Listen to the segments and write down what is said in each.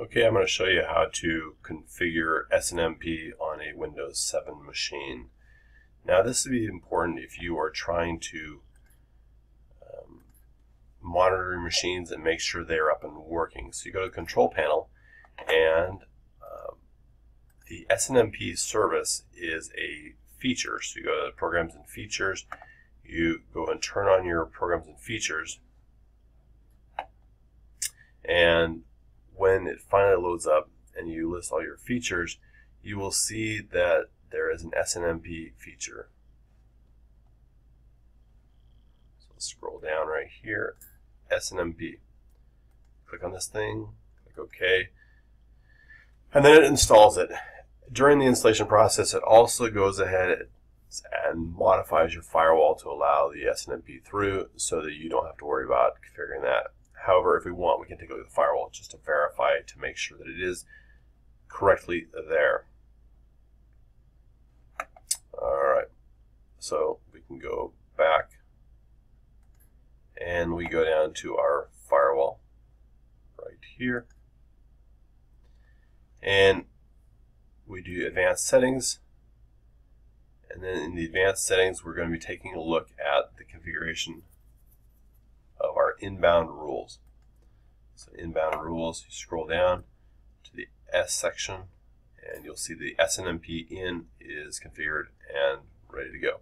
Okay, I'm going to show you how to configure SNMP on a Windows 7 machine. Now this would be important if you are trying to um, monitor your machines and make sure they're up and working. So you go to the control panel and um, the SNMP service is a feature. So you go to programs and features, you go and turn on your programs and features and when it finally loads up and you list all your features, you will see that there is an SNMP feature. So let's scroll down right here, SNMP. Click on this thing, click OK, and then it installs it. During the installation process, it also goes ahead and modifies your firewall to allow the SNMP through so that you don't have to worry about configuring that. However, if we want, we can take a look at the firewall just to verify to make sure that it is correctly there. All right, so we can go back and we go down to our firewall right here. And we do advanced settings. And then in the advanced settings, we're going to be taking a look at the configuration inbound rules. So inbound rules, you scroll down to the S section and you'll see the SNMP in is configured and ready to go.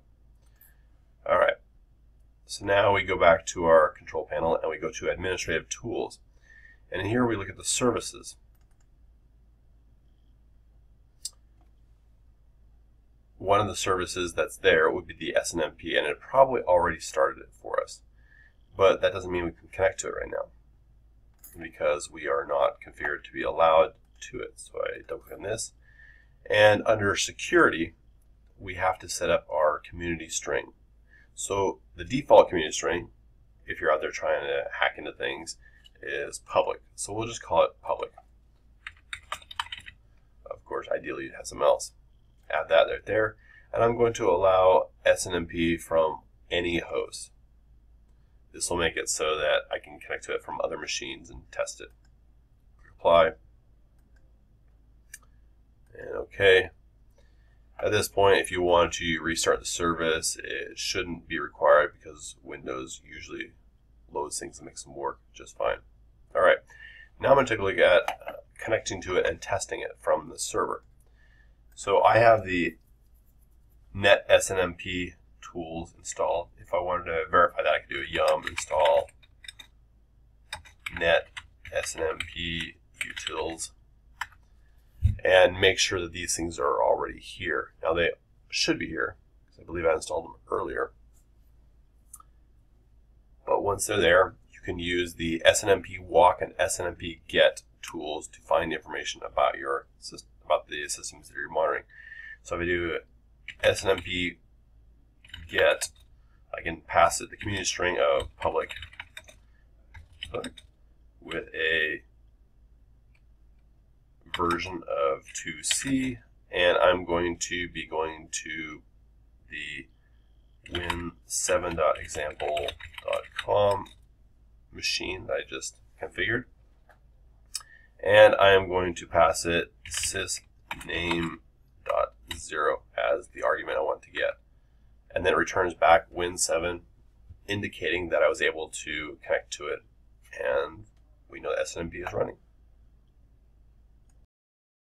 All right, so now we go back to our control panel and we go to administrative tools. And here we look at the services. One of the services that's there would be the SNMP and it probably already started it but that doesn't mean we can connect to it right now because we are not configured to be allowed to it. So I double click on this. And under security, we have to set up our community string. So the default community string, if you're out there trying to hack into things, is public. So we'll just call it public. Of course, ideally you'd have some else. Add that right there. And I'm going to allow SNMP from any host. This will make it so that I can connect to it from other machines and test it. Apply. And OK. At this point, if you want to restart the service, it shouldn't be required because Windows usually loads things and makes them work just fine. All right, now I'm going to take a look at uh, connecting to it and testing it from the server. So I have the net SNMP tools installed. If I wanted to verify that, I could do a yum install net snmp utils and make sure that these things are already here. Now they should be here because I believe I installed them earlier. But once they're there, you can use the SNMP walk and SNMP get tools to find information about your about the systems that you're monitoring. So if I do SNMP get, I can pass it the community string of public with a version of 2C, and I'm going to be going to the win7.example.com machine that I just configured. And I am going to pass it sysname.0 as the argument I want to get and then it returns back Win7 indicating that I was able to connect to it and we know SNMP is running.